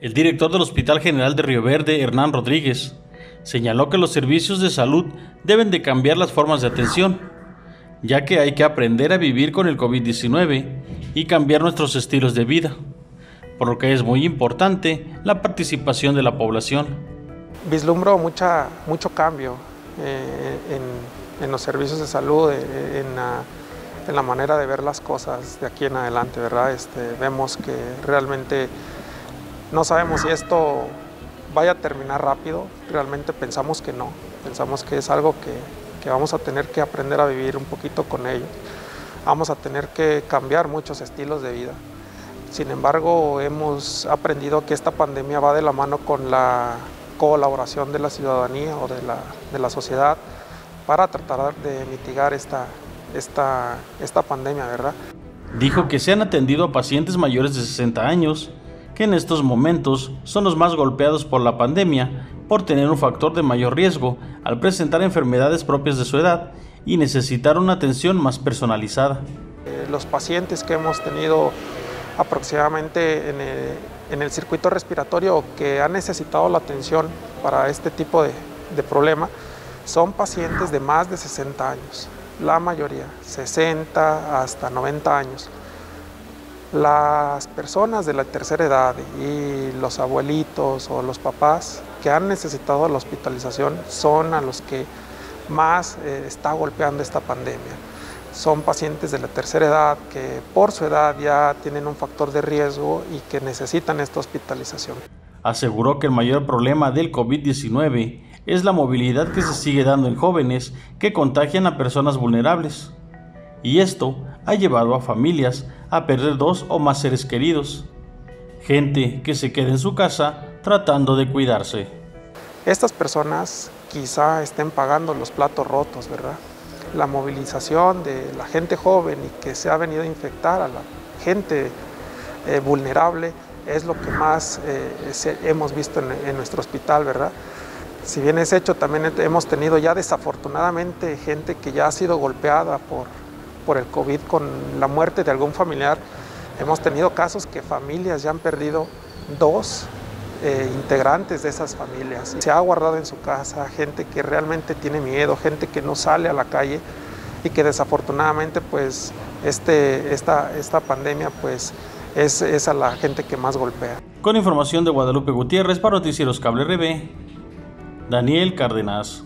El director del Hospital General de Río Verde, Hernán Rodríguez, señaló que los servicios de salud deben de cambiar las formas de atención, ya que hay que aprender a vivir con el COVID-19 y cambiar nuestros estilos de vida, por lo que es muy importante la participación de la población. Vislumbro mucha, mucho cambio eh, en, los servicios de salud, eh, en, la, manera de ver las cosas de aquí en adelante, ¿verdad? Este, vemos que realmente no sabemos si esto vaya a terminar rápido, realmente pensamos que no, pensamos que es algo que, que vamos a tener que aprender a vivir un poquito con ello, vamos a tener que cambiar muchos estilos de vida. Sin embargo, hemos aprendido que esta pandemia va de la mano con la colaboración de la ciudadanía o de la, de la sociedad para tratar de mitigar esta, esta, esta pandemia, ¿verdad? Dijo que se han atendido a pacientes mayores de 60 años que en estos momentos son los más golpeados por la pandemia por tener un factor de mayor riesgo al presentar enfermedades propias de su edad y necesitar una atención más personalizada. Eh, los pacientes que hemos tenido aproximadamente en el, circuito respiratorio que han necesitado la atención para este tipo de, de problema son pacientes de más de 60 años, la mayoría, 60 hasta 90 años. Las personas de la tercera edad y los abuelitos o los papás que han necesitado la hospitalización son a los que más eh, está golpeando esta pandemia. Son pacientes de la tercera edad que por su edad ya tienen un factor de riesgo y que necesitan esta hospitalización. Aseguró que el mayor problema del COVID-19 es la movilidad que se sigue dando en jóvenes que contagian a personas vulnerables. Y esto ha llevado a familias a perder dos o más seres queridos. Gente que se queda en su casa tratando de cuidarse. Estas personas quizá estén pagando los platos rotos, ¿verdad? La movilización de la gente joven y que se ha venido a infectar a la gente eh, vulnerable es lo que más eh, hemos visto en, en nuestro hospital, ¿verdad? Si bien es hecho, también hemos tenido ya desafortunadamente gente que ya ha sido golpeada por por el COVID con la muerte de algún familiar. Hemos tenido casos que familias ya han perdido dos eh, integrantes de esas familias. Se ha guardado en su casa gente que realmente tiene miedo, gente que no sale a la calle y que desafortunadamente pues este, esta, esta pandemia pues es, es a la gente que más golpea. Con información de Guadalupe Gutiérrez para Noticieros Cable RB, Daniel Cárdenas.